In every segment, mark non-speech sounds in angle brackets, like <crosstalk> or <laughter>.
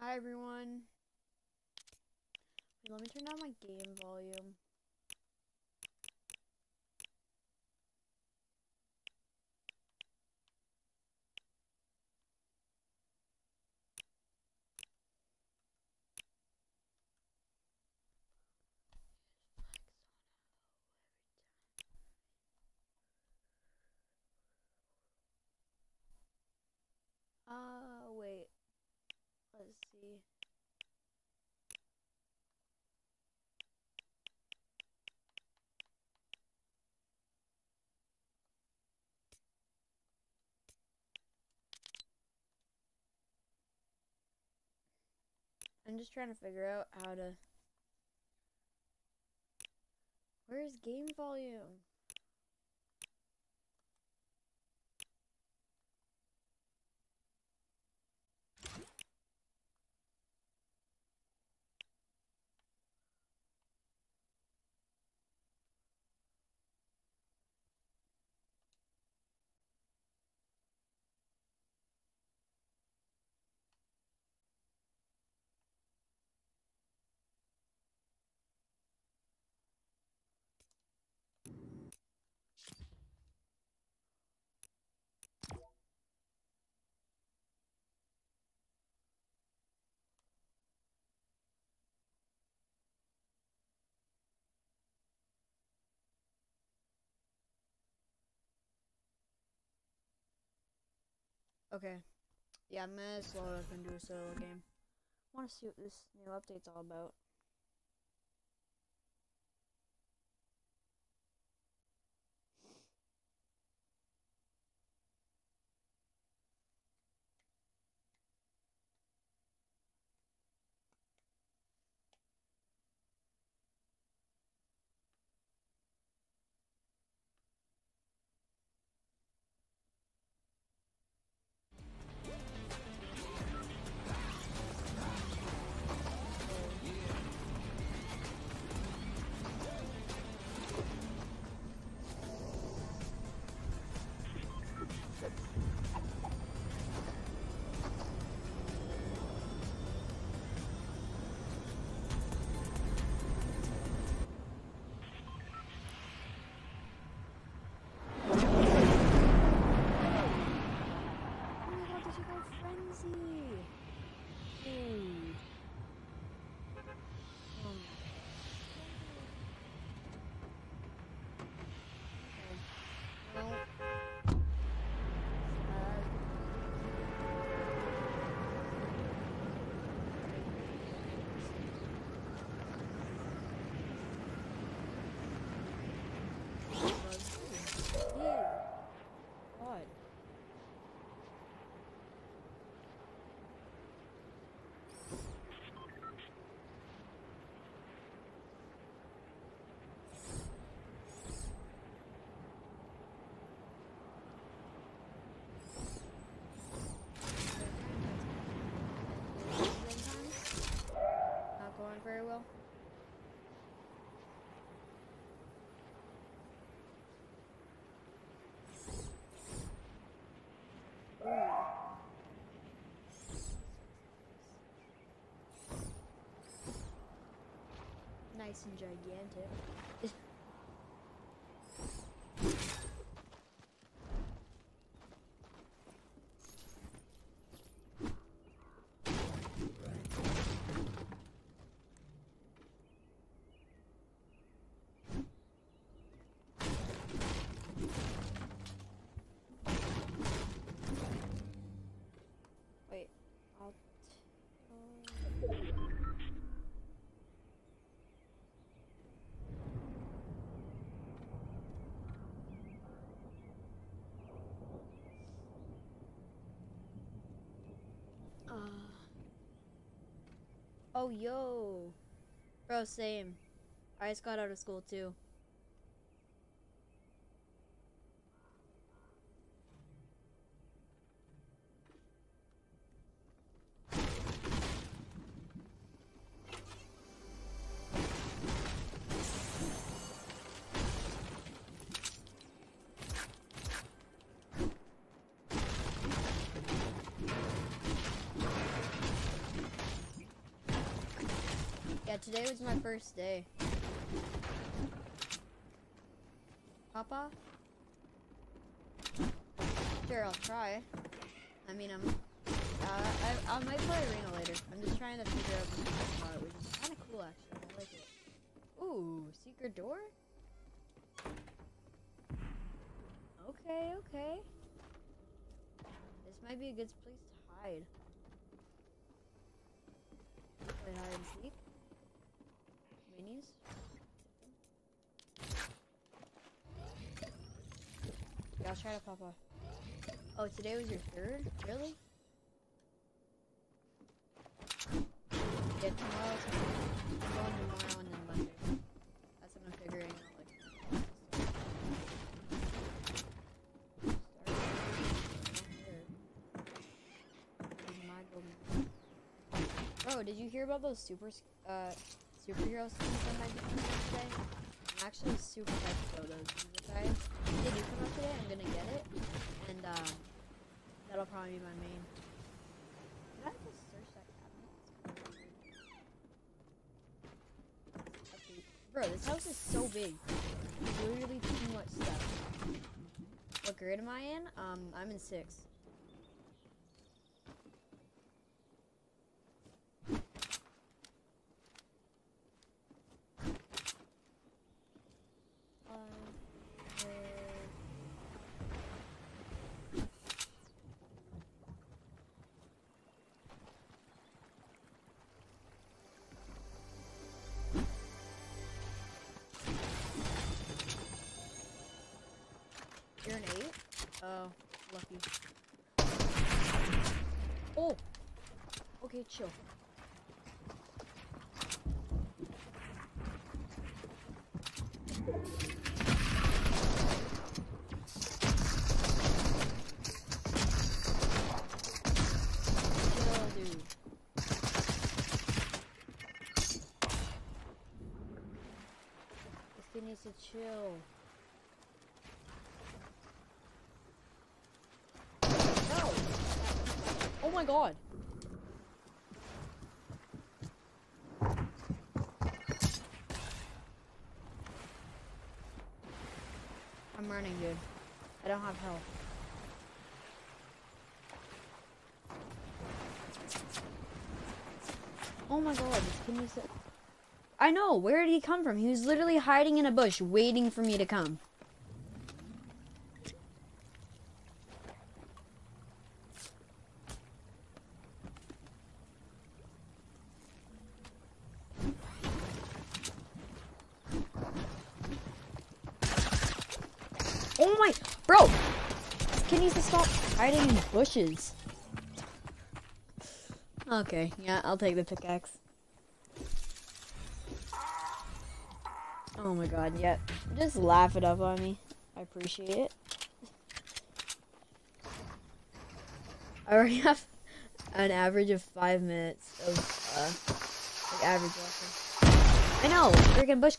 Hi everyone. Wait, let me turn down my game volume. Uh, wait. Let's see. I'm just trying to figure out how to. Where's game volume? Okay. Yeah, I'm gonna slow up and do a solo game. want to see what this new update's all about. Nice and gigantic. Wait, I'll. Oh, yo. Bro, same. I just got out of school too. Today was my first day. Papa? Sure, I'll try. I mean, I'm. Uh, I, I might play arena later. I'm just trying to figure out the spot, which is kind of cool actually. I like it. Ooh, secret door. Okay, okay. This might be a good place to hide. Play hide and seek. Yeah, I'll try to pop off. Oh, today was your third? Really? Yeah, tomorrow's I'm going tomorrow and then Monday. That's what I'm figuring out. Like, Bro, did you hear about those super uh superhero skins that might be today? I'm actually super hyped about those. Okay, they do come out today. I'm gonna get it, and um, that'll probably be my main. Did I just search that cabinet? Bro, this house is so big. Literally too much stuff. What grade am I in? Um, I'm in six. Oh, lucky. Oh! Okay, chill. Chill. No! Oh my god! I'm running, dude. I don't have health. Oh my god, kid needs to... I know, where did he come from? He was literally hiding in a bush, waiting for me to come. Oh my, bro! This kid needs to stop hiding in bushes. Okay, yeah, I'll take the pickaxe. Oh my god, yeah. Just laugh it up on me. I appreciate it. I already <laughs> have an average of five minutes of, uh, like average watching. I know, freaking bush.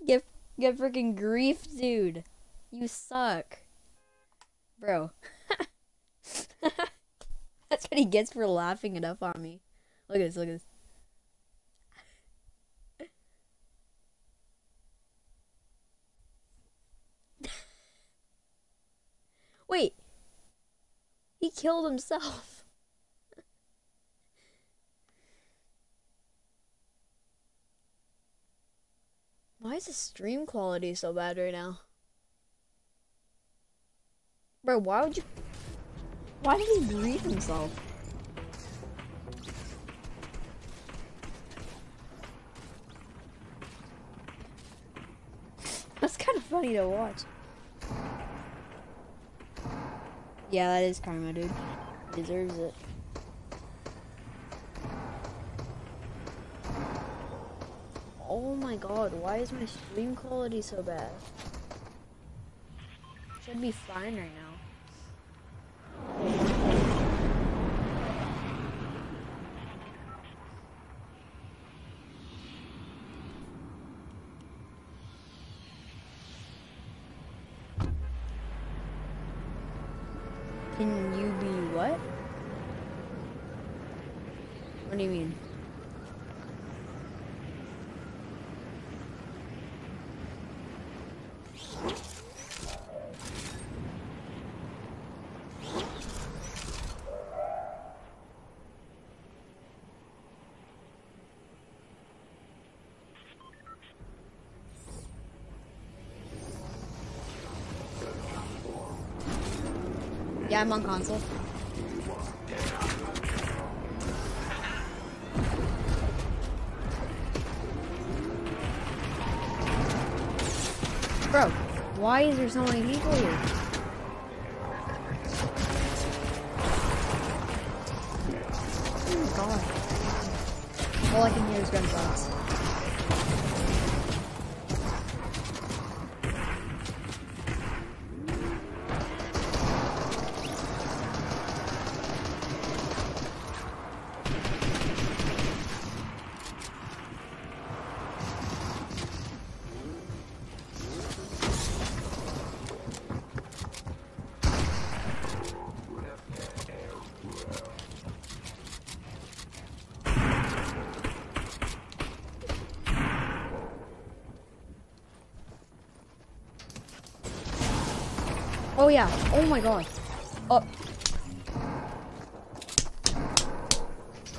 <laughs> get, get freaking grief, dude. You suck. Bro. <laughs> That's what he gets for laughing it up on me. Look at this, look at this. <laughs> Wait. He killed himself. <laughs> Why is the stream quality so bad right now? Bro, why would you... Why did he breathe himself? <laughs> That's kind of funny to watch. Yeah, that is karma, dude. Deserves it. Oh my god, why is my stream quality so bad? Should be fine right now. Can you be what? What do you mean? Yeah, I'm on console. Bro, why is there so many people here? Oh yeah. Oh my god. Oh.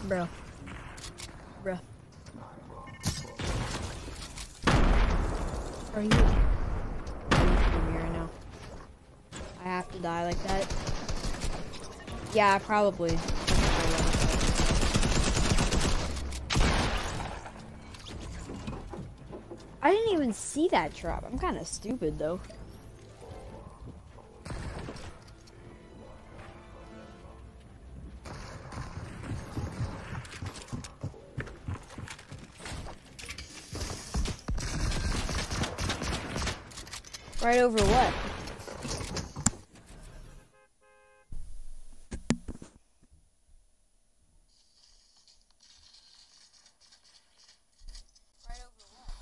Bro. Bro. Are you? right now? I have to die like that. Yeah, probably. I didn't even see that drop. I'm kind of stupid though. Right over what? Right over what?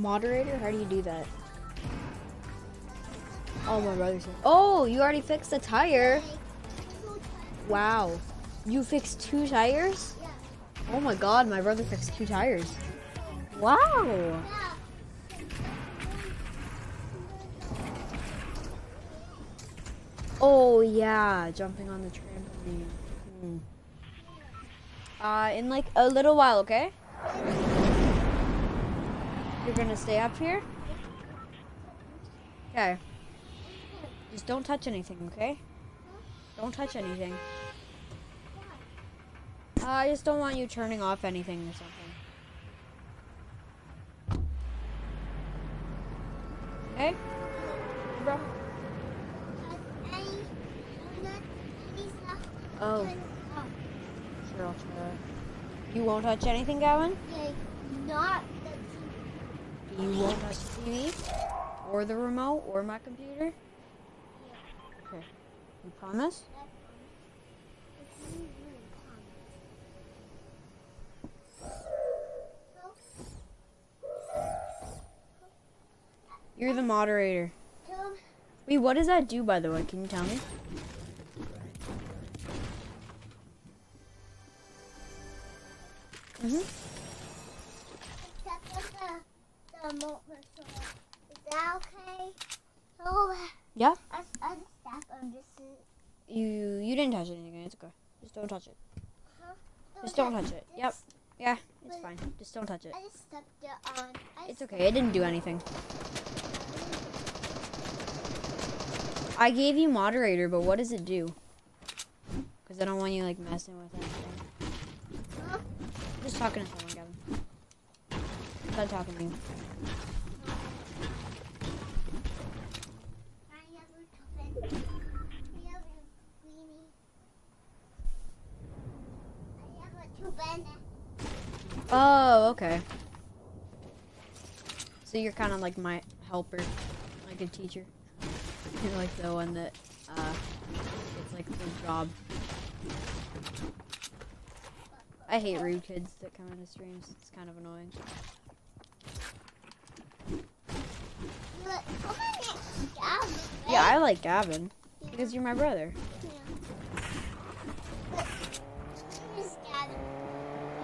Moderator? How do you do that? Oh, my brother said. Oh, you already fixed the tire. Wow. You fixed two tires? Oh my god, my brother fixed two tires. Wow. Oh yeah, jumping on the trampoline. Hmm. Uh, in like a little while, okay? You're gonna stay up here? Okay. Just don't touch anything, okay? Don't touch anything. Uh, I just don't want you turning off anything or something. Okay? Bro? Oh, sure. You won't touch anything, Gavin? Yeah, Not You touch the TV? Or the remote? Or my computer? Okay. You promise? You're the moderator. Wait, what does that do, by the way? Can you tell me? Mm-hmm. Is that okay? Oh, Yeah? I, this. You you didn't touch anything. It's okay. Just don't touch it. Huh? Just don't touch it. Yep. Yeah, it's fine. Just don't touch it. I just stepped on. It's okay. It didn't do anything. I gave you moderator, but what does it do? Because I don't want you like messing with anything. Huh? Just talking to someone, Gavin. Done talking to you. I have a tuben. I have a weenie. I have a tuben. Oh, okay. So you're kind of like my helper, like a teacher. <laughs> You're like the one that, uh, it's like the job. I hate rude kids that come into streams. It's kind of annoying. Look, come on next job. Yeah, I like Gavin because you're my brother. Look, here's Gavin.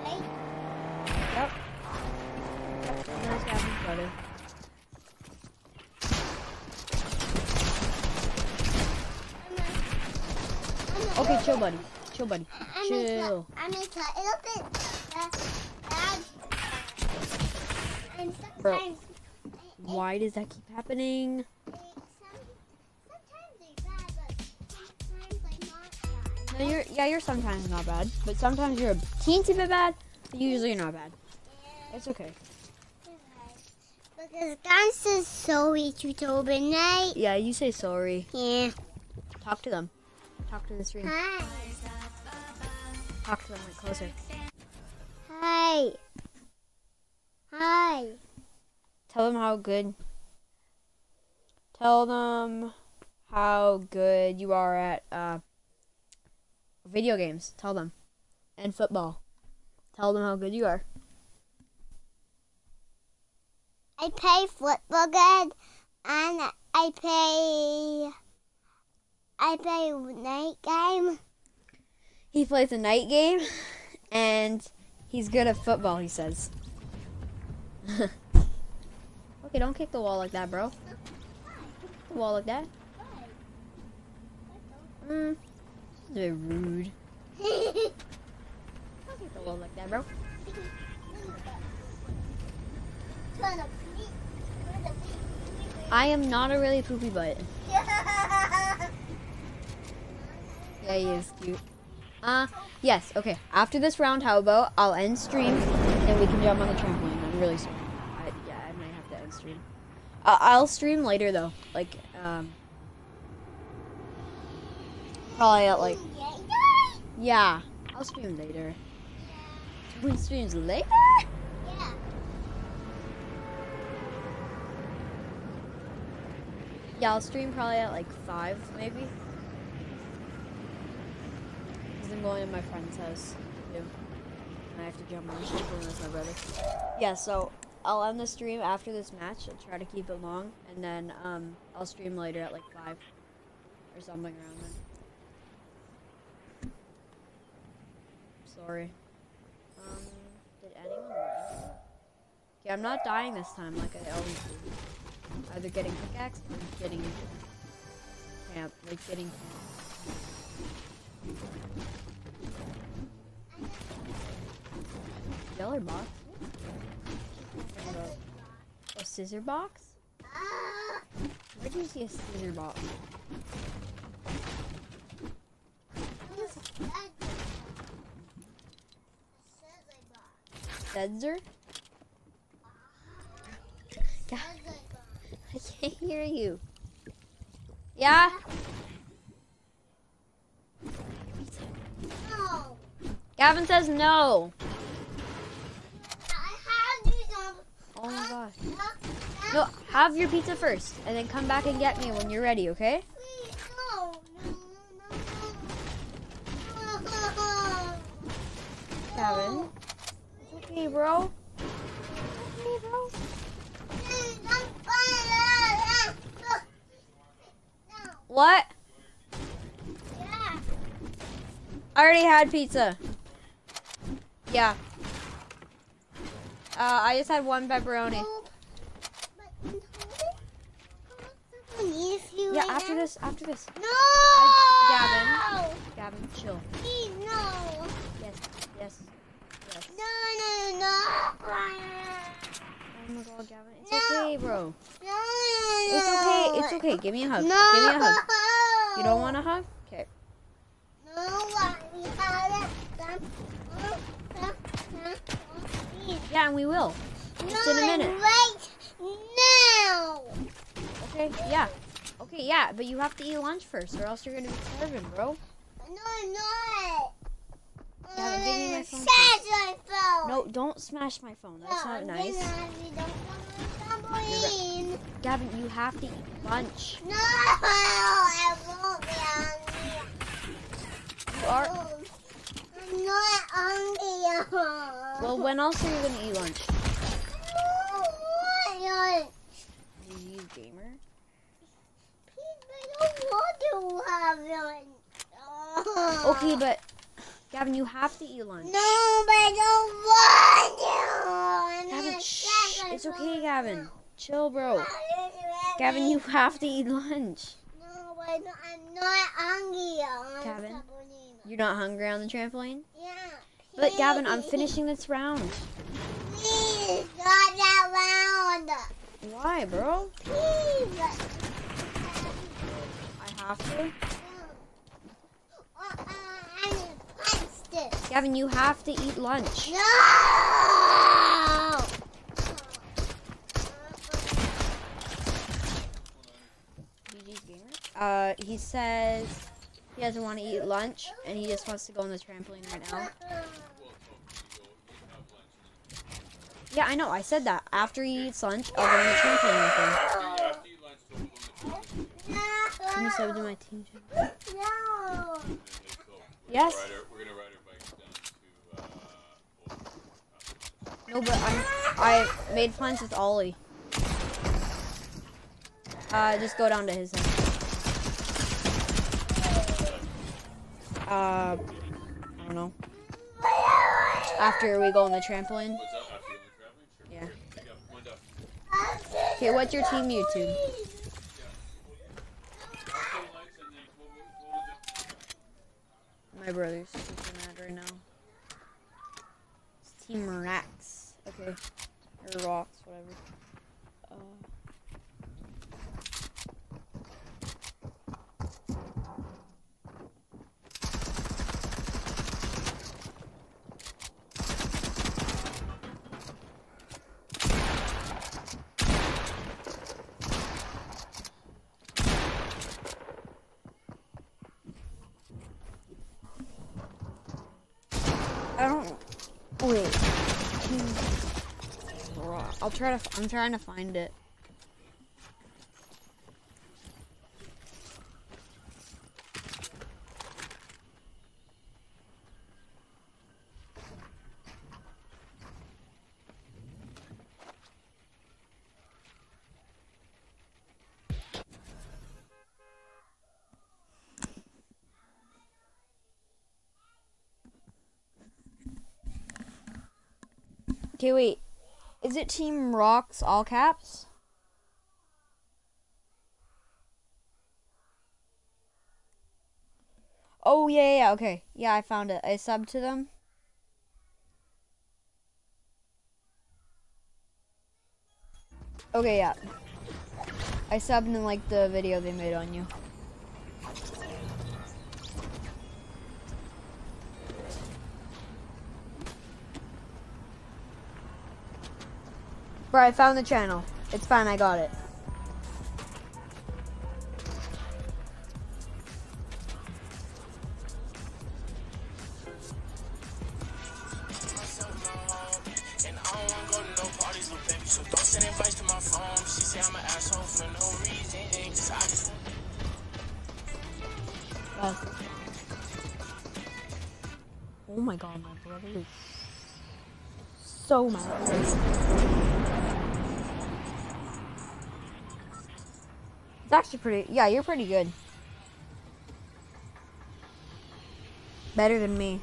Right? Yep. There's Gavin's brother. I'm Okay, chill, buddy. Chill, buddy. Chill. I'm a little bit bad. bad. And Bro. Why does that keep happening? they, some, sometimes they're bad, but sometimes they're not bad. No, you're yeah, you're sometimes not bad, but sometimes you're a teensy bit bad. But usually you're not bad. Yeah. It's okay. Because guns is sorry to overnight. Yeah, you say sorry. Yeah. Talk to them. Talk to the stream. Hi. Talk to them like closer. Hi. Hi. Tell them how good. Tell them how good you are at uh, video games. Tell them. And football. Tell them how good you are. I play football good, and I play. I play night game. He plays a night game, and he's good at football. He says. <laughs> okay, don't kick the wall like that, bro. Kick the wall like that. Mm, it's a bit rude. <laughs> Don't kick the wall like that, bro. I am not a really poopy butt. Yeah, he is cute. Uh, yes, okay. After this round, how about I'll end stream, and we can jump on the trampoline. I'm really sorry. I, yeah, I might have to end stream. Uh, I'll stream later, though. Like, um... Probably at, like... Yeah, I'll stream later. Twin streams later? Yeah, I'll stream probably at, like, 5, maybe. I'm going to my friend's house, too. And I have to jump on with my brother. Yeah, so I'll end the stream after this match. I'll try to keep it long. And then um, I'll stream later at, like, 5. Or something around then. Sorry. Um, did anyone win? Okay, I'm not dying this time like I always do. Either getting pickaxe or getting camp, like getting Yeller box. A scissor box? Where do you see a scissor box? Scissor? God, <laughs> I can't hear you. Yeah? Gavin says no. Have. Oh my gosh. No. Have your pizza first, and then come back and get me when you're ready, okay? Please, no. No, no, no. Gavin. It's okay, bro. It's okay, bro. Please, don't fight it. No. What? Yeah. I already had pizza. Yeah. Uh, I just had one pepperoni. No. But, no. If you Yeah, right after now- this, after this. No. Gavin. Gavin, chill. Please, no. Yes, yes, yes. No, no, no. Oh my god, Gavin. It's No. okay, bro. No, no, It's okay, it's okay. Give me a hug. No. Give me a hug. You don't want a hug? Okay. No, what? We have it. Some- uh, uh, uh, please. Yeah, and we will. Just in a No, minute. Right now. Okay, yeah. Okay, yeah, but you have to eat lunch first, or else you're gonna be starving, bro. No, I'm not. Gavin, give me my phone, Smash my phone. No, don't smash my phone. That's No, not nice. then I don't want to trampoline. Gavin, you have to eat lunch. No, I won't be hungry. You are. Oh, I'm not hungry. Uh, well, when else are you gonna eat lunch? I Do you use gamer? don't want to have lunch. Okay, but Gavin, you have to eat lunch. No, but I don't want to. Gavin, shh. It's okay, Gavin. now. Chill, bro. Gavin, you have to eat lunch. No, but I'm not hungry. Gavin? You're not hungry on the trampoline? Yeah. But Gavin, I'm <laughs> finishing this round. Please, not that round. Why, bro? Please. I have to. Uh, uh, I need punch. Gavin, you have to eat lunch. No! Uh, he says he doesn't want to eat lunch and he just wants to go on the trampoline right now. Yeah, I know. I said that. After he eats lunch, I'll go on the trampoline with him. Can you sub to my team? No! Yes. No, but I'm, I made plans with Ollie. Uh, just go down to his house. Uh, I don't know. After we go on the trampoline. what's up after you traveling? Sure. Yeah. Yeah, one up. Okay, what's your team YouTube? I'll say lights and then what, what, what was it? My brother's super mad right now. It's Team Rax. Okay. Or Rocks, whatever. Uh, I don't. Wait. Team Rock. I'll try to. I'm trying to find it. Okay, wait. Is it Team Rocks all caps? Oh yeah, yeah, okay. Yeah, I found it. I subbed to them. Okay, yeah. I subbed in like the video they made on you. Bro, I found the channel. It's fine, I got it. Oh my god, my brother is so mad. Pretty. Yeah, you're pretty good. Better than me.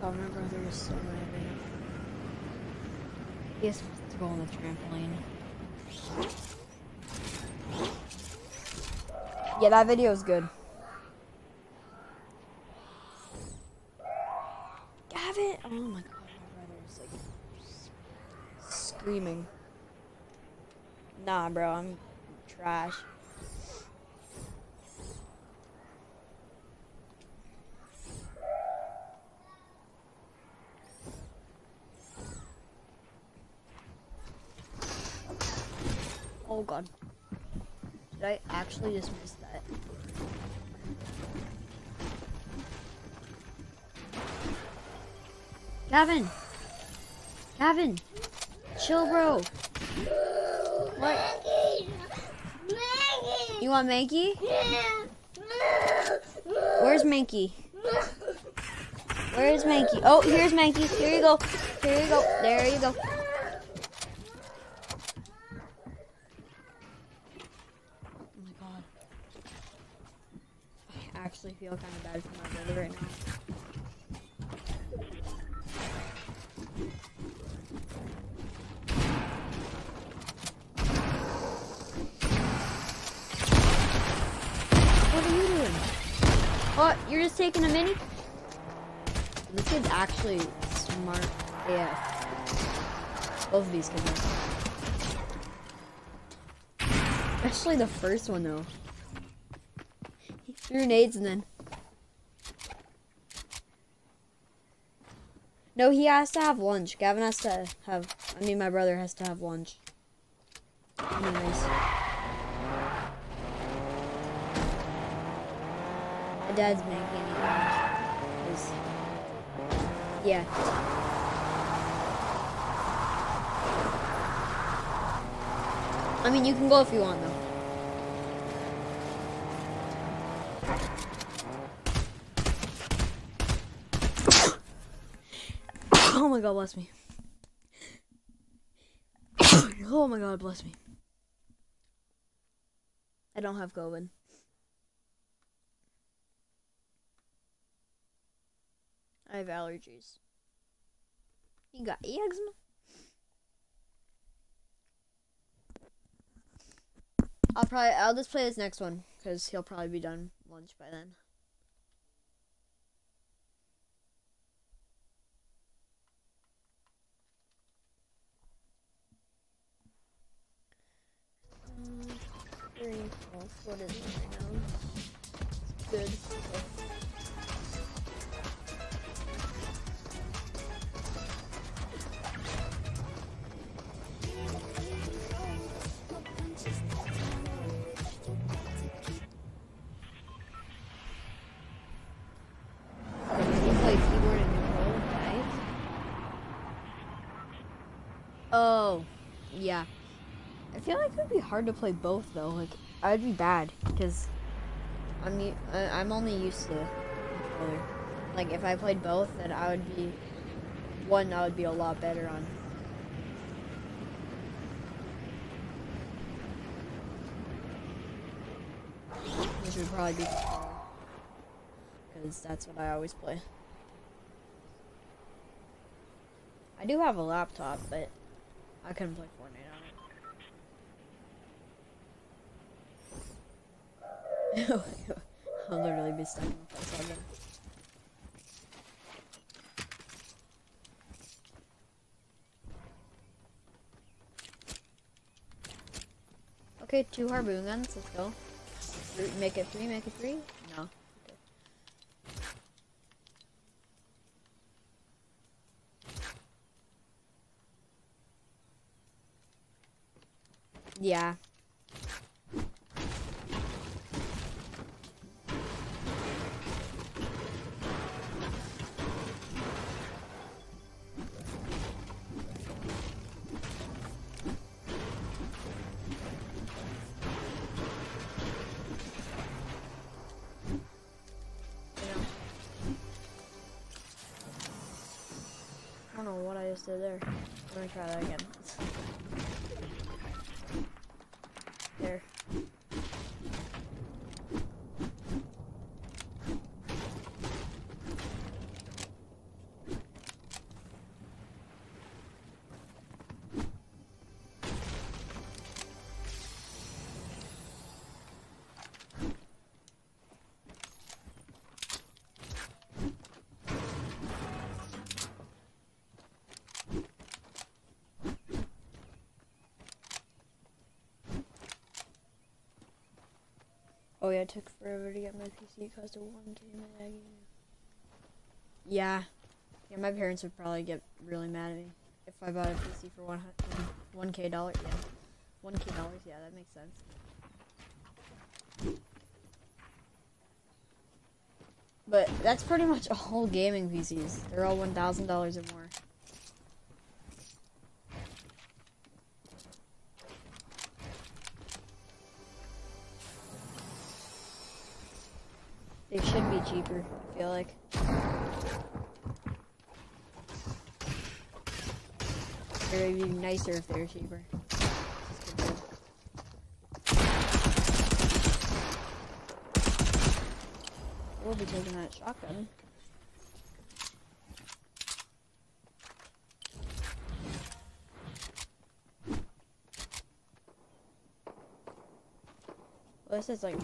God, my brother was so me. He is supposed to go on the trampoline. Yeah, that video is good. Gavin! Oh my god, my brother is like screaming. Nah, bro, I'm trash. Oh god. Did I actually just miss that? Gavin! Gavin! Chill, bro. What? You want Mankey? Where's Mankey? Where's Mankey? Oh, here's Mankey. Here you go. Here you go. There you go. Oh my god. I actually feel kind of bad for my brother right now. Oh, you're just taking a mini? This kid's actually smart AF. Both of these kids are. Especially the first one though. He threw nades and then. No, he has to have lunch. Gavin has to have. I mean, my brother has to have lunch. Anyways. My dad's making. 'cause- Yeah. I mean, you can go if you want, though. <coughs> oh my god, bless me. <coughs> oh my god, bless me. I don't have COVID. I have allergies. You got eczema? I'll probably I'll just play this next one because he'll probably be done lunch by then. Um, three, good. Feel like it would be hard to play both though. Like I'd be bad because I'm I'm only used to. Like if I played both, then I would be one. I would be a lot better on. Which would probably be because that's what I always play. I do have a laptop, but I couldn't play Fortnite on it. <laughs> I'll literally be stuck in the all. Okay, two harpoon guns. Let's go. Make it three. Make it three. No. Okay. Yeah. Did there. Let me try that again. Oh yeah, it took forever to get my PC because one game lagging. Yeah. Yeah, my parents would probably get really mad at me if I bought a PC for one one k dollar. Yeah, one k dollars. Yeah, that makes sense. But that's pretty much all gaming PCs. They're all one thousand dollars or more. If they were cheaper. We'll be taking that shotgun. Well, this is like.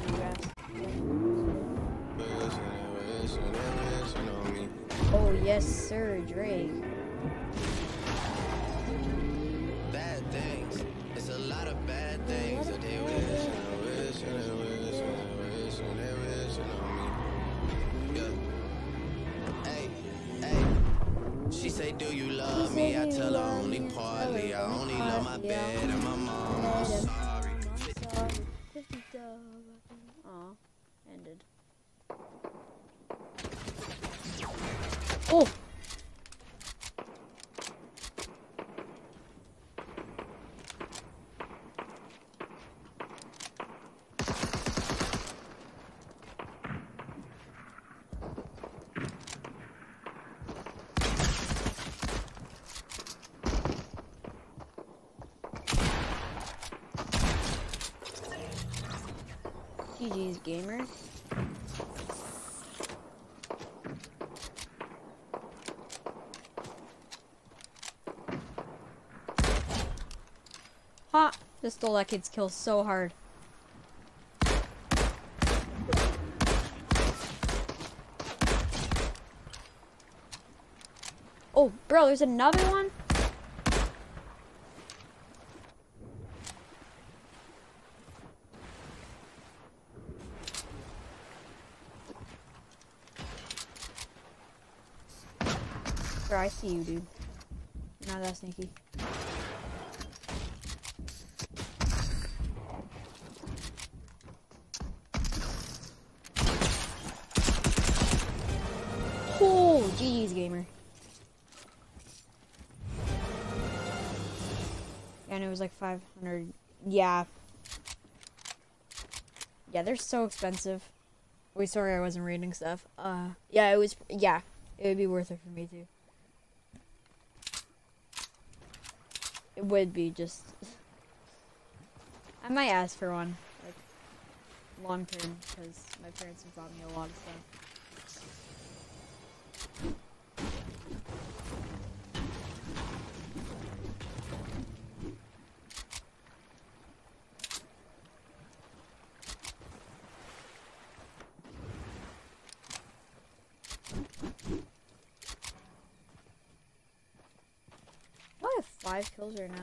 Oh yes, sir, Drake. GG's gamer. Ha! Just stole that kid's kill so hard. Oh, bro, there's another one? Bro, I see you, dude. Not that sneaky. Oh, GG's gamer. And it was like 500. Yeah. Yeah, they're so expensive. Wait, sorry I wasn't reading stuff. Uh, yeah, it was, yeah. It would be worth it for me too. It would be just. I might ask for one, like, long term, because my parents have bought me a lot of stuff. I have five kills right now.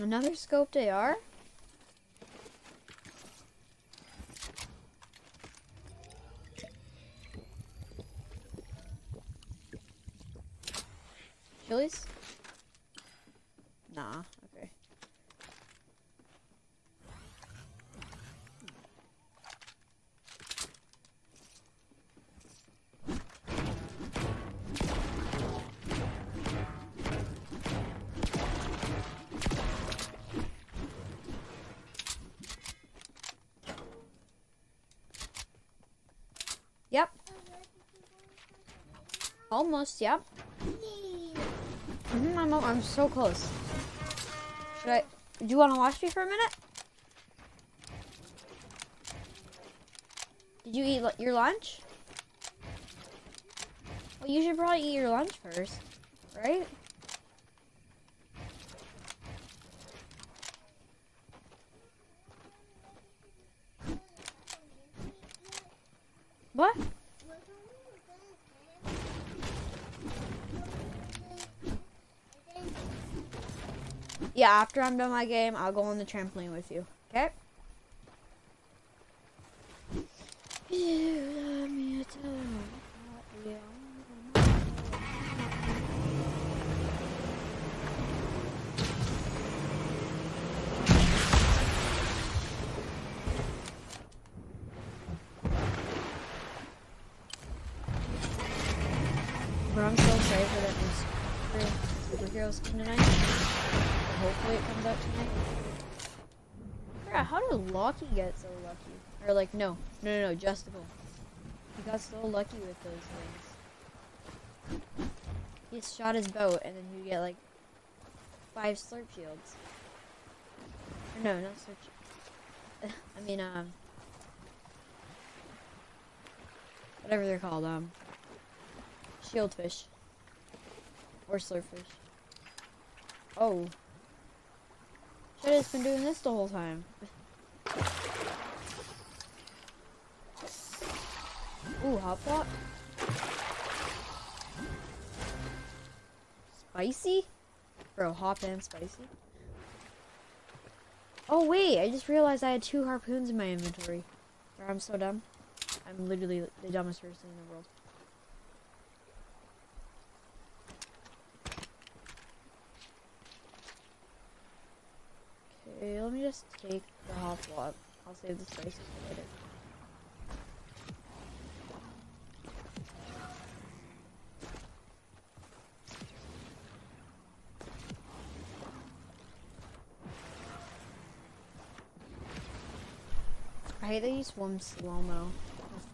Another scoped AR? Almost, yep. Mhm, I'm, I'm so close. Should I? Do you want to watch me for a minute? Did you eat your lunch? Well, you should probably eat your lunch first, right? What? Yeah, after I'm done my game, I'll go on the trampoline with you. Okay? You love me too. But I'm so excited for that new super- superhero skin tonight. Hopefully it comes out tonight. Yeah, how did Loki get so lucky? Or like, no, no, no, no, Justical. He got so lucky with those things. He shot his boat and then you get like five slurp shields. Or no, not slurp. <laughs> I mean, um, whatever they're called, um, shield fish or slurp fish. Oh, should have been doing this the whole time. <laughs> Ooh, hot pot. Spicy? Bro, hot and spicy. Oh wait, I just realized I had two harpoons in my inventory. I'm so dumb. I'm literally the dumbest person in the world. Okay, let me just take the hot pot. I'll save the spicy for later. I hate that you swim slow mo with.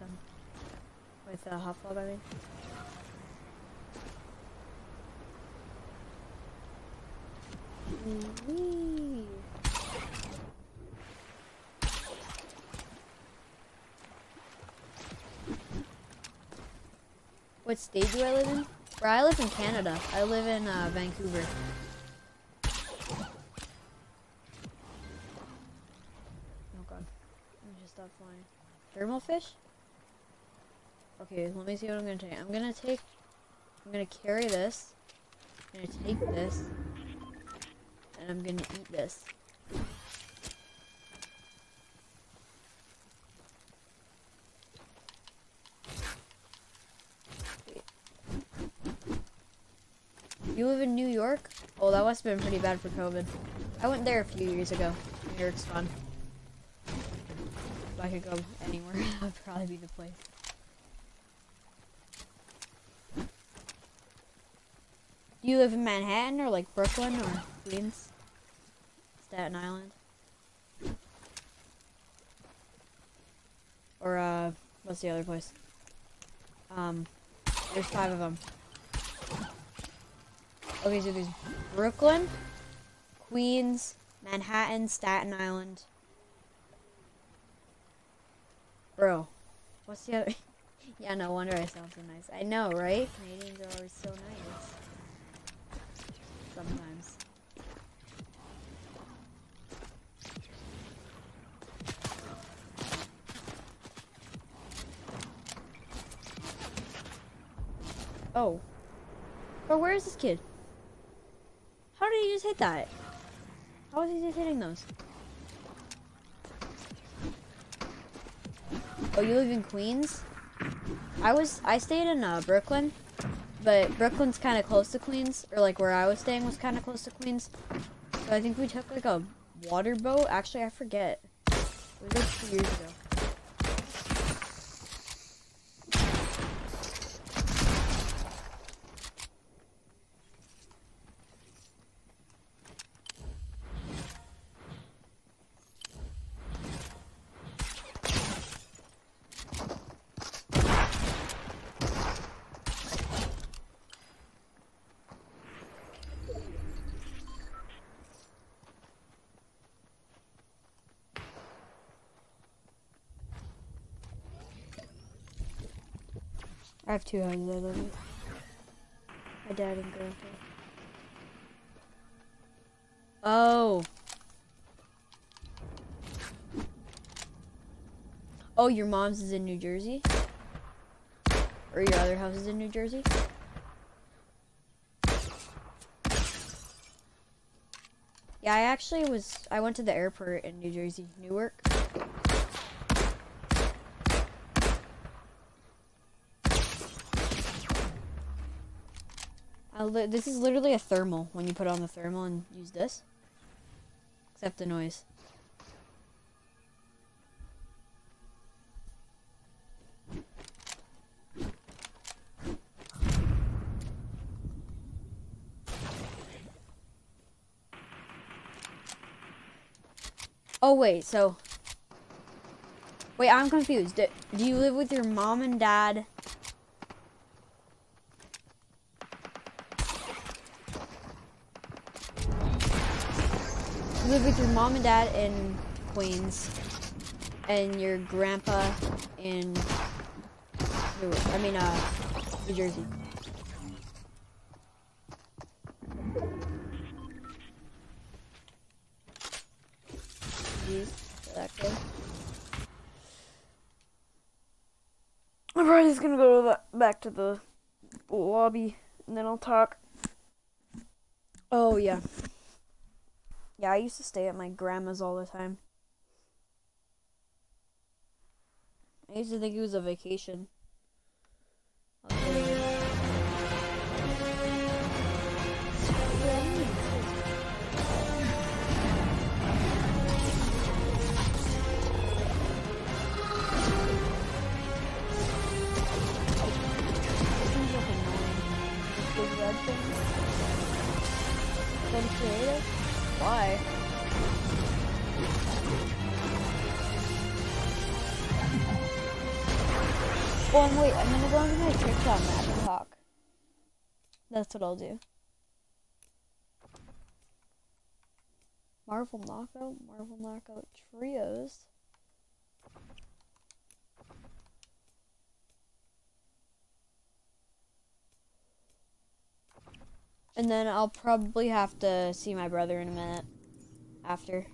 With uh, Hufflepuff, I mean. What state do I live in? Where I live in Canada. I live in uh, Vancouver. Oh god. Let me just stop flying. Thermal fish? Okay, let me see what I'm gonna take. I'm gonna take. I'm gonna carry this. I'm gonna take this. And I'm gonna eat this. You live in New York? Oh, that must have been pretty bad for COVID. I went there a few years ago. New York's fun. If I could go anywhere, <laughs> that would probably be the place. Do you live in Manhattan or like Brooklyn or Queens? Staten Island? Or uh, what's the other place? Um, there's five of them. Okay, so there's Brooklyn, Queens, Manhattan, Staten Island. Bro, what's the other? <laughs> yeah, no wonder I sound so nice. I know, right? Canadians are always so nice. Sometimes. Oh. Bro, where is this kid? How did he just hit that? How was he just hitting those? Oh, you live in Queens? I was, I stayed in uh, Brooklyn, but Brooklyn's kind of close to Queens, or like where I was staying was kind of close to Queens. So I think we took like a water boat. Actually, I forget. It was like two years ago. I have two houses. I love it. My dad and grandpa. Oh. Oh, your mom's is in New Jersey? Or your other house is in New Jersey? Yeah, I actually was, I went to the airport in New Jersey, Newark. This is literally a thermal when you put on the thermal and use this. Except the noise. Oh wait, so Wait, I'm confused. Do, do you live with your mom and dad live with your mom and dad in Queens, and your grandpa in, New- I mean, uh, New Jersey. Jeez, that good. I'm probably just gonna go back to the lobby and then I'll talk. Oh yeah. Yeah, I used to stay at my grandma's all the time. I used to think it was a vacation. Why? Oh, wait, I'm gonna go into my TikTok map and talk. That's what I'll do. Marvel Knockout, Marvel Knockout Trios. And then I'll probably have to see my brother in a minute after.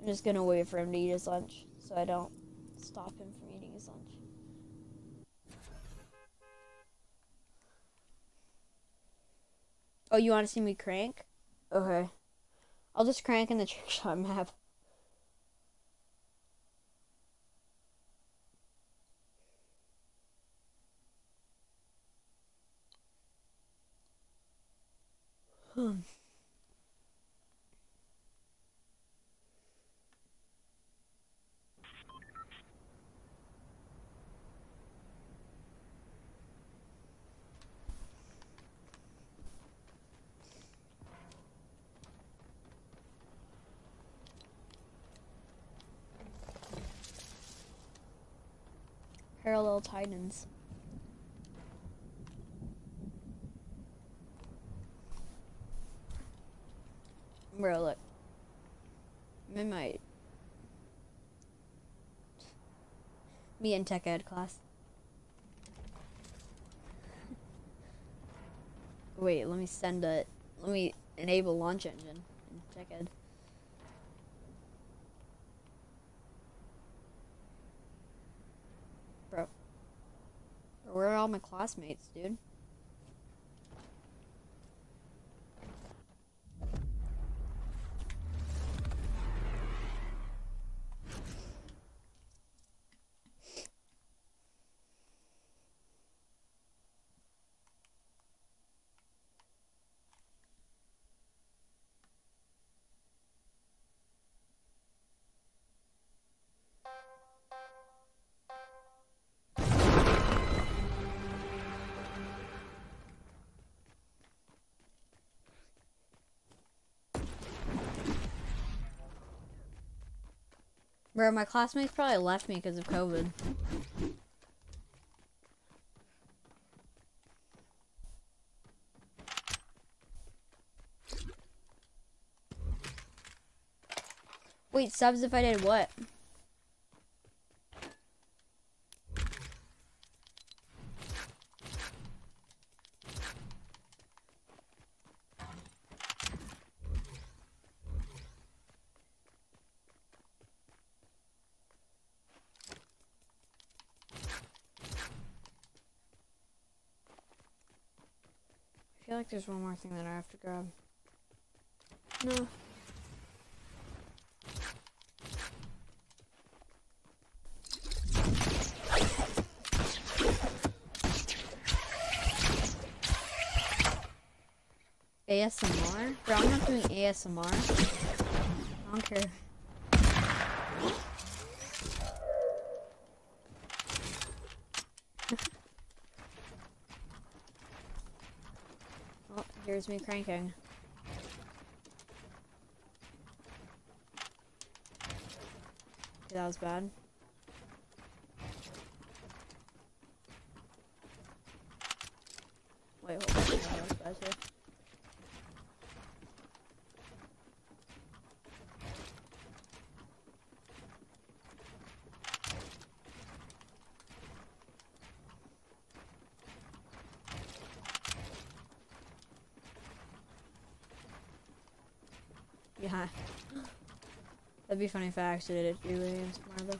I'm just gonna wait for him to eat his lunch so I don't stop him from eating his lunch. Oh, you want to see me crank? Okay. I'll just crank in the <laughs> trick shot map. Parallel Titans. Bro, look. I'm in my me in tech ed class. Wait, let me send it. Let me enable launch engine in tech ed. Bro. Where are all my classmates, dude? Bro, my classmates probably left me because of COVID. Wait, subs if I did what? There's one more thing that I have to grab. No. ASMR? Bro, I'm not doing ASMR. I don't care. Oh, here's me cranking. That was bad. Wait, hold on. That was bad too. Yeah. That'd be funny if I actually did it you, Williams, tomorrow, though.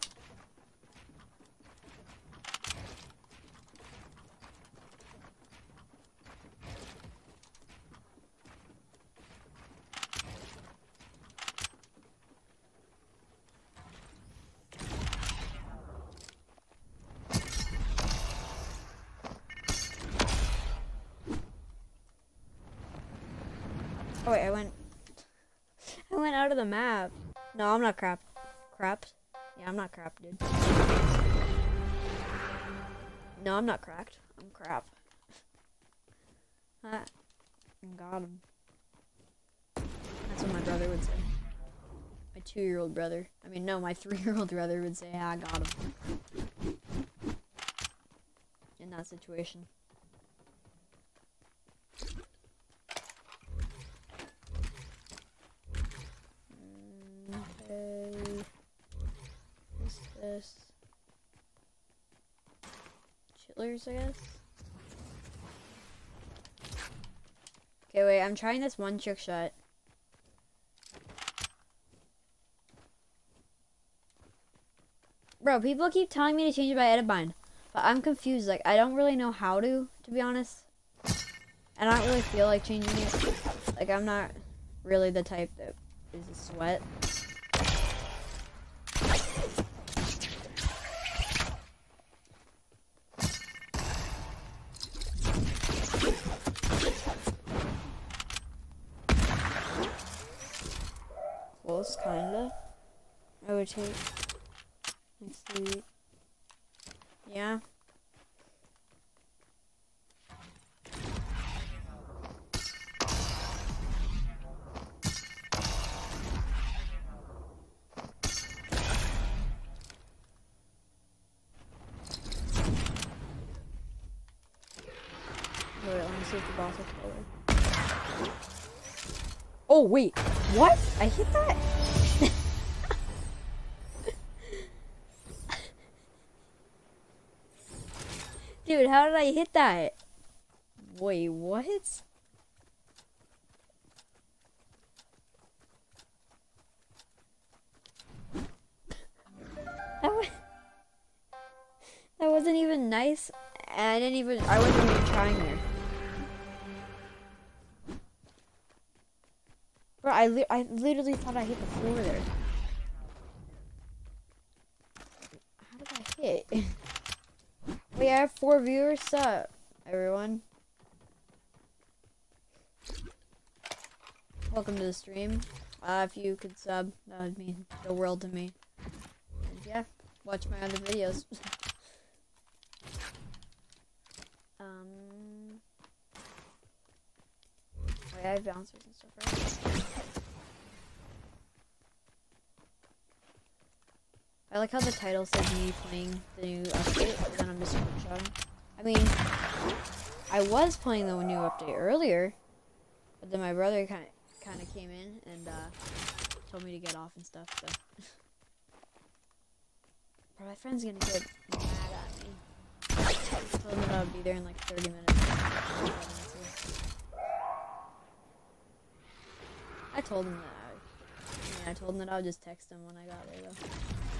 Oh wait, I went. I went out of the map. No, I'm not crap. Crap. Yeah, I'm not crap, dude. No, I'm not cracked. I'm crap. Ah, got him. That's what my brother would say. My two-year-old brother. I mean, no, my three-year-old brother would say, "I got him." In that situation. Okay. What's this? Chillers, I guess. Okay, wait. I'm trying this one trick shot. Bro, people keep telling me to change my edit bind, but I'm confused. Like, I don't really know how to, to be honest. And I don't really feel like changing it. Like, I'm not really the type that is a sweat. Close, kinda. See. Yeah. Let see. Oh wait, what? I hit that? Dude, how did I hit that? Wait, what? That was, that wasn't even nice. I didn't even. I wasn't even trying there. Bro, I, li- I literally thought I hit the floor there. How did I hit? I have four viewers. Sup, everyone? Welcome to the stream. Uh, if you could sub, that would mean the world to me. And yeah, watch my other videos. <laughs> um. Wait, I have bouncers and stuff, right? I like how the title says me playing the new update, and then I'm just screenshotting. I mean, I was playing the new update earlier, but then my brother kind kind of came in and uh, told me to get off and stuff. So, <laughs> Bro, my friend's gonna get mad at me. I told him that I would be there in like 30 minutes. I told him that. I, yeah, I told him that I would just text him when I got there, though.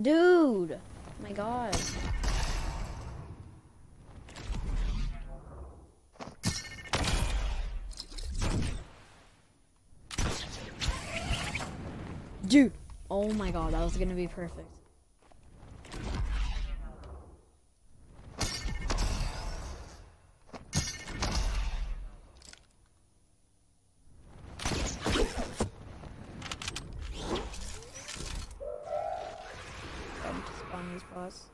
Dude! My god. Dude! Oh my god, that was gonna be perfect. Time to spawn these boss.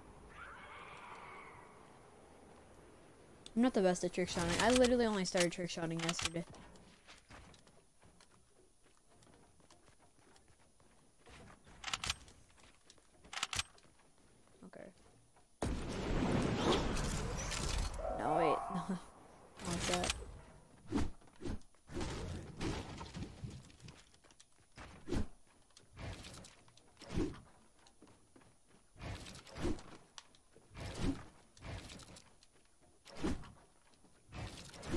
I'm not the best at trick shotting. I literally only started trick shotting yesterday. Okay. No, wait. No. What's that?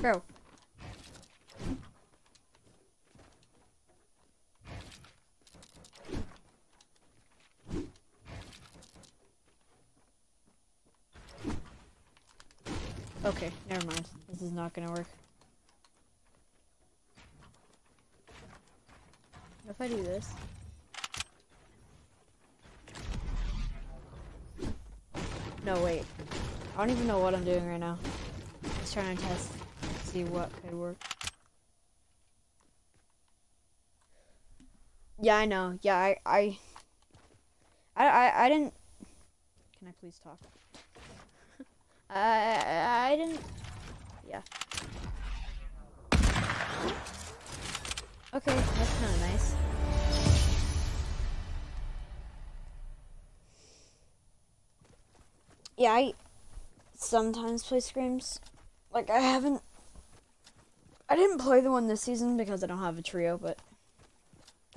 Bro. Okay, never mind. This is not gonna work. What if I do this? No, wait. I don't even know what I'm doing right now. Just trying to test, see what could work. Yeah, I know. Yeah, I, I, I, I, I didn't. Can I please talk? <laughs> I, I, I didn't. Yeah. Okay, that's kind of nice. Yeah, I sometimes play Screams. Like, I haven't. I didn't play the one this season because I don't have a trio, but.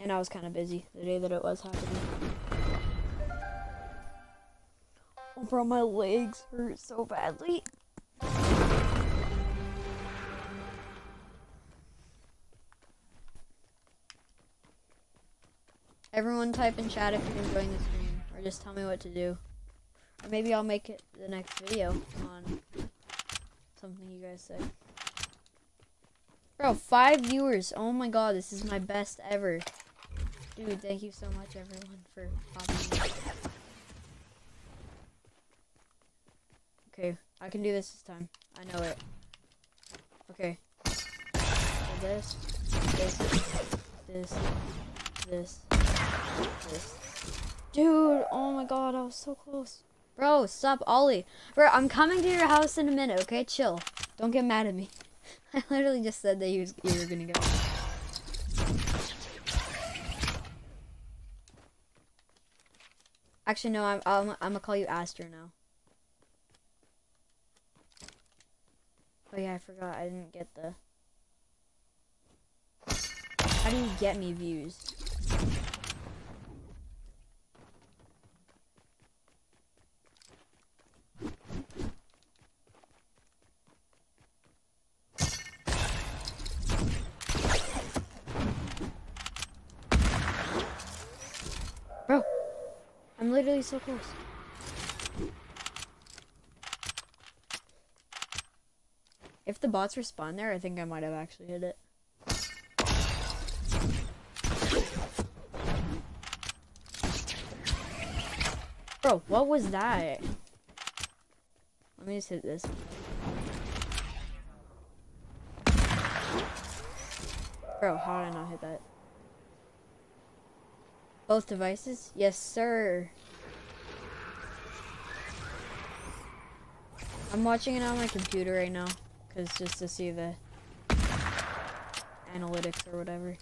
And I was kind of busy the day that it was happening. Oh, bro, my legs hurt so badly. Everyone type in chat if you're enjoying the stream, or just tell me what to do. Or maybe I'll make it the next video on something you guys say. Bro, five viewers. Oh my god, this is my best ever. Dude, thank you so much everyone for popping in. Okay, I can do this this time. I know it. Okay. So this, this, this, this, this. Dude, oh my god, I was so close. Bro, stop Ollie. Bro, I'm coming to your house in a minute, okay? Chill. Don't get mad at me. <laughs> I literally just said that you, was, you were gonna go. Actually, no, I'm, I'm, I'm gonna call you Aster now. Oh yeah, I forgot. I didn't get the... How do you get me views? I'm literally so close. If the bots respawn there, I think I might have actually hit it. Bro, what was that? Let me just hit this. Bro, how did I not hit that? Both devices? Yes, sir. I'm watching it on my computer right now. Cause just to see the analytics or whatever.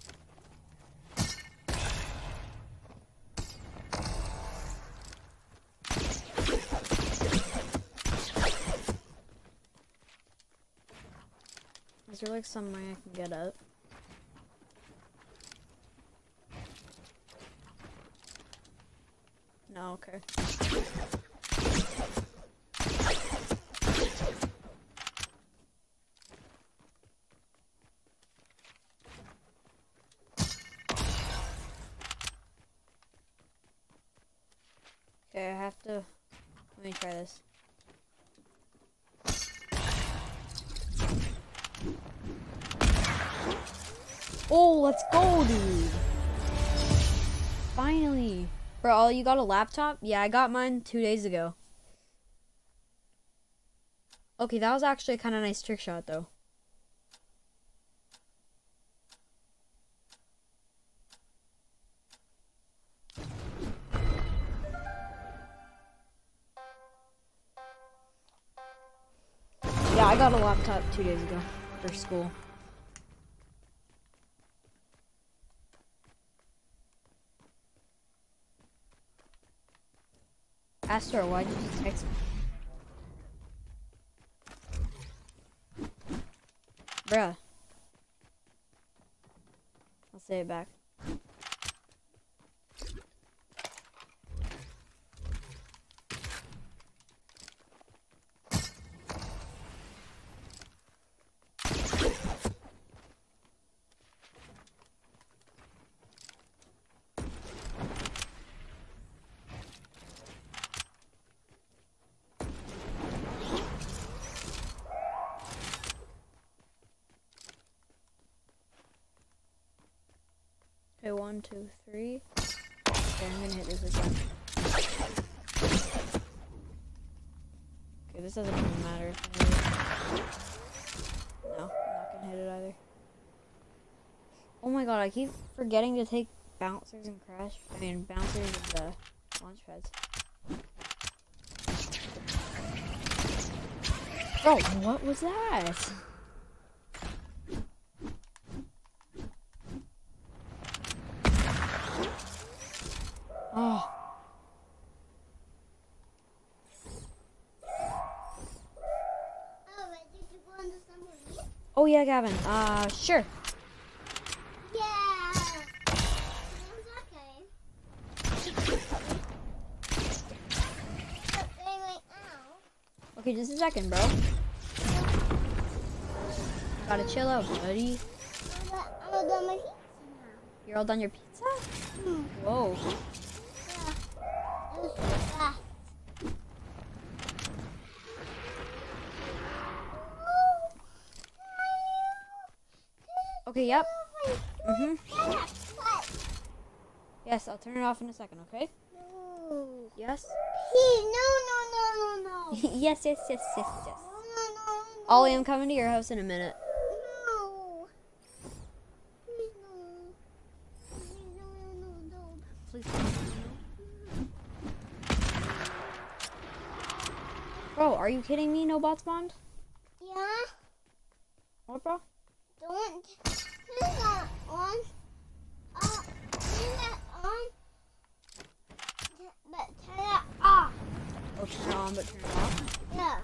Is there like some way I can get up? No, okay. Okay, I have to. Let me try this. Oh, let's go, dude! Finally! Bro, oh, you got a laptop? Yeah, I got mine two days ago. Okay, that was actually a kind of nice trick shot, though. Yeah, I got a laptop two days ago for school. Astor, why'd you just text me? Bruh. I'll say it back. One, two, three. Okay, I'm gonna hit this again. Okay, this doesn't even matter. No, I'm not gonna hit it either. Oh my god, I keep forgetting to take bouncers and crash. I mean, bouncers and the launch pads. Bro, what was that? Oh, Oh, wait, did you go on the submarine? Yeah, Gavin. Uh, sure. Yeah. Okay. But wait, wait, ow. Okay, just a second, bro. Gotta chill out, buddy. I'm done- done my pizza now. You're all done your pizza? Hmm. Whoa. Yeah. It was so fast. Okay, yep. Mhm. Yes, I'll turn it off in a second, okay? No. Yes. Please, no, no, no, no, no. <laughs> yes, yes, yes, yes, yes. No, no, no, no. Ollie, I'm coming to your house in a minute. No. Please, no. Please, no, no, no, no. Please. Bro, are you kidding me? No bots bond? Yeah. What, bro? Don't turn that on. Uh, turn that on. T- But turn it off. Oh, turn it on, but turn it off. Yeah.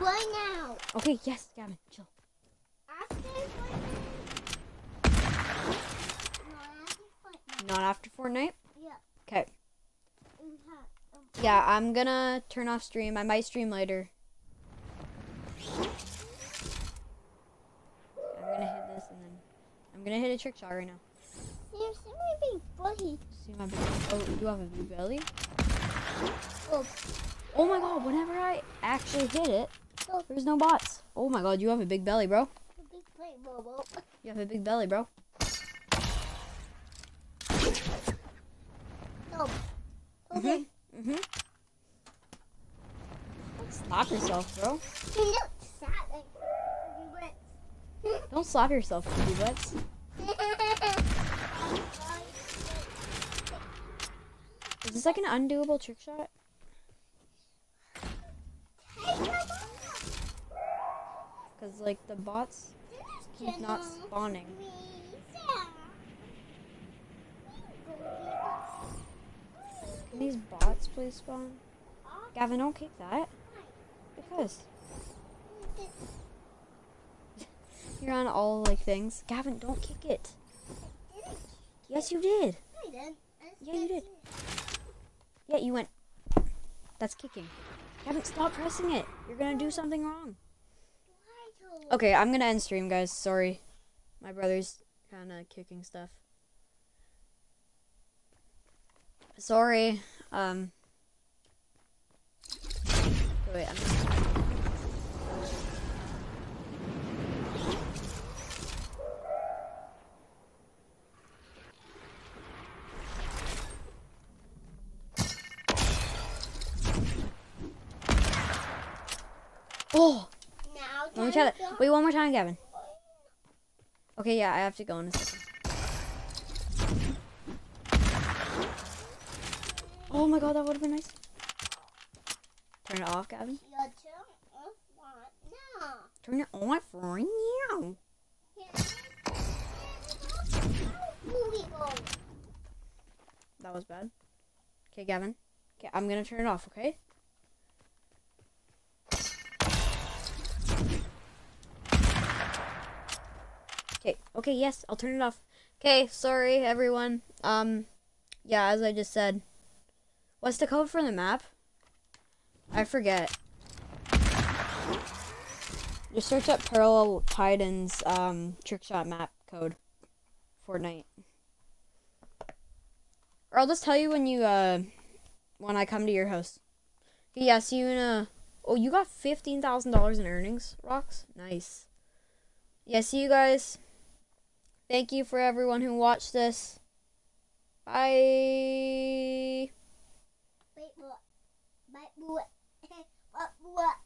Right now. Okay, yes, Gavin, chill. After Fortnite. No, after Fortnite. Not after Fortnite? Yeah. Okay. Yeah, I'm gonna turn off stream. I might stream later. I'm gonna hit this and then I'm gonna hit a trick shot right now. There's so many big buddies. See my big oh you have a big belly? Oh, Oh my god, whenever I actually hit it, Oh. there's no bots. Oh my god, you have a big belly, bro. big plate. You have a big belly, bro. Oh. Okay. Mm-hmm. Slap yourself, bro. You look sad like you. Don't slap yourself, you butts. Is this like an undoable trick shot? Cause like the bots keep not spawning. Can these bots please spawn? Gavin, don't kick that. Because you're on all like things. Gavin, don't kick it. Yes, you did. Yeah, you did. Yeah, you went. That's kicking. Gavin, stop pressing it. You're gonna do something wrong. Okay, I'm gonna end stream, guys. Sorry. My brother's kind of kicking stuff. Sorry. Um. Wait, I'm just. Oh! Now Let me turn try it. Wait, one more time, Gavin. Okay, yeah, I have to go in a second. Oh my god, that would have been nice. Turn it off, Gavin. Turn off one now. Turn it on for now. That was bad. Okay, Gavin. Okay, I'm gonna turn it off, okay? Okay, okay, yes, I'll turn it off. Okay, sorry everyone. Um yeah, as I just said. What's the code for the map? I forget. Just search up Parallel Titans um trickshot map code. Fortnite. Or I'll just tell you when you uh when I come to your house. Okay, yeah, see you in a Oh, you got fifteen thousand dollars in earnings, Rocks? Nice. Yeah, see you guys. Thank you for everyone who watched this. Bye. Wait, what? Wait, what? What?